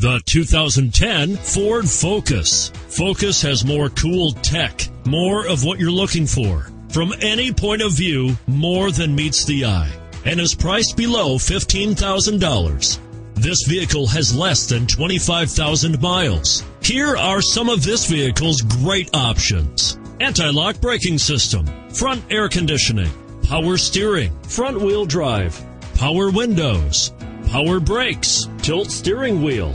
The 2010 Ford Focus. Focus has more cool tech, more of what you're looking for. From any point of view, more than meets the eye, and is priced below $15,000. This vehicle has less than 25,000 miles. Here are some of this vehicle's great options. Anti-lock braking system, front air conditioning, power steering, front wheel drive, power windows, power brakes, tilt steering wheel.